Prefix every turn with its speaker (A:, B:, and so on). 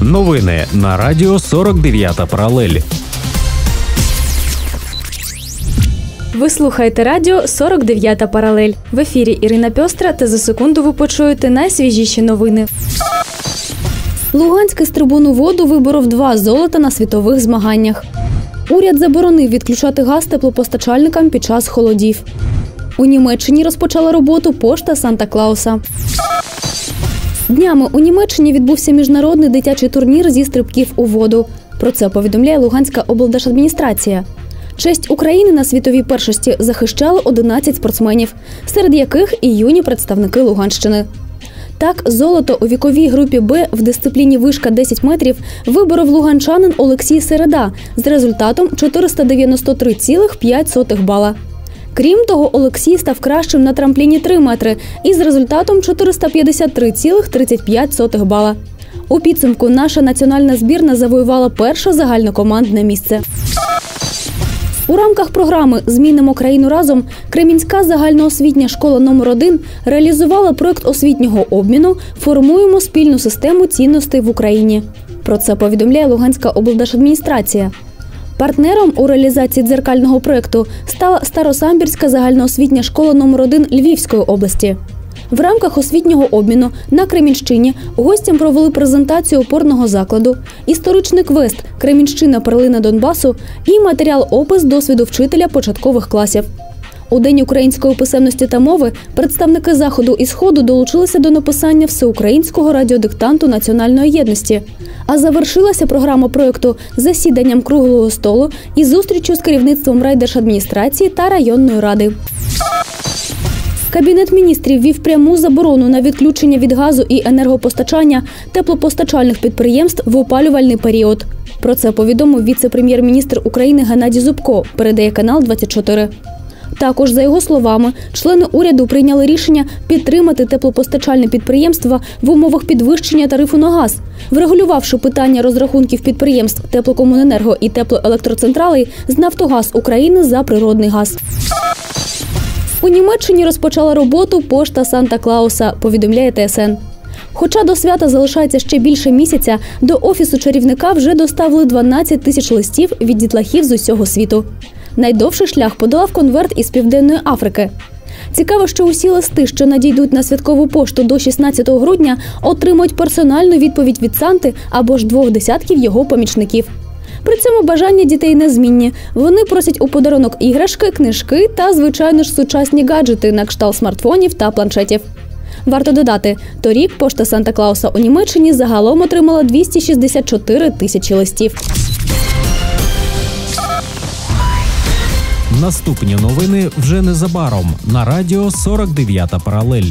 A: Новини на Радіо 49 паралель.
B: Ви слухаєте радіо 49 паралель. В ефірі Ірина Пьостра та за секунду ви почуєте найсвіжіші новини. Луганський з трибуну воду виборов два золота на світових змаганнях. Уряд заборонив відключати газ теплопостачальникам під час холодів. У Німеччині розпочала роботу пошта Санта Клауса. Днями у Німеччині відбувся міжнародний дитячий турнір зі стрибків у воду. Про це повідомляє Луганська облдержадміністрація. Честь України на світовій першості захищали 11 спортсменів, серед яких і юні представники Луганщини. Так, золото у віковій групі Б в дисципліні вишка 10 метрів виборов луганчанин Олексій Середа з результатом 493,5 бала. Крім того, Олексій став кращим на трампліні 3 метри із результатом 453,35 бала. У підсумку наша національна збірна завоювала перше загальнокомандне місце. У рамках програми Змінимо країну разом Кремінська загальноосвітня школа номер 1 реалізувала проект освітнього обміну Формуємо спільну систему цінностей в Україні. Про це повідомляє Луганська облдержадміністрація. Партнером у реалізації дзеркального проекту стала Старосамбірська загальноосвітня школа номер 1 Львівської області. В рамках освітнього обміну на Кремінщині гостям провели презентацію опорного закладу, історичний квест Кремінщина перлина Донбасу і матеріал-опис досвіду вчителя початкових класів. У День української писемності та мови представники заходу і сходу долучилися до написання всеукраїнського радіодиктанту національної єдності. А завершилася програма проєкту засіданням круглого столу і зустрічю з керівництвом райдержадміністрації та районної ради. Кабінет міністрів вів пряму заборону на відключення від газу і енергопостачання теплопостачальних підприємств в опалювальний період. Про це повідомив віце-прем'єр-міністр України Геннадій Зубко. Передає канал 24. Також, за його словами, члени уряду прийняли рішення підтримати теплопостачальне підприємства в умовах підвищення тарифу на газ, врегулювавши питання розрахунків підприємств теплокомуненерго і теплоелектроцентралей з Нафтогаз України за природний газ. У Німеччині розпочала роботу пошта Санта Клауса, повідомляє ТСН. Хоча до свята залишається ще більше місяця, до офісу чарівника вже доставили 12 тисяч листів від дітлахів з усього світу. Найдовший шлях подолав конверт із Південної Африки. Цікаво, що усі листи, що надійдуть на святкову пошту до 16 грудня, отримують персональну відповідь від Санти або ж двох десятків його помічників. При цьому бажання дітей незмінні. Вони просять у подарунок іграшки, книжки та, звичайно ж, сучасні гаджети на кшталт смартфонів та планшетів. Варто додати, торік пошта Санта Клауса у Німеччині загалом отримала 264 тисячі листів.
A: Наступні новини вже незабаром на Радіо 49 паралель.